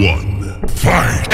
One, fight!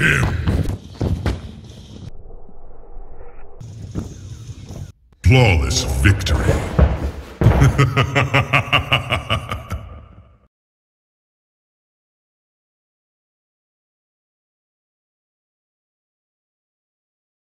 him! Flawless victory.